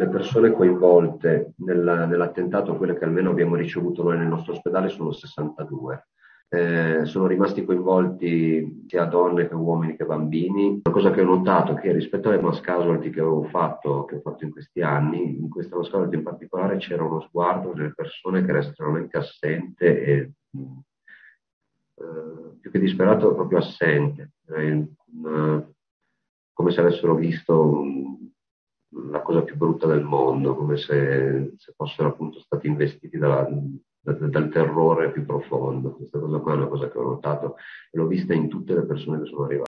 Le persone coinvolte nel, nell'attentato, quelle che almeno abbiamo ricevuto noi nel nostro ospedale, sono 62. Eh, sono rimasti coinvolti sia donne che uomini che bambini. Una cosa che ho notato è che rispetto alle mass casualty che avevo fatto, che ho fatto in questi anni, in questa mass casualty in particolare c'era uno sguardo nelle persone che era estremamente assente e eh, più che disperato proprio assente, eh, come se avessero visto un, la cosa più brutta del mondo, come se, se fossero appunto stati investiti dalla, da, dal terrore più profondo. Questa cosa qua è una cosa che ho notato e l'ho vista in tutte le persone che sono arrivate.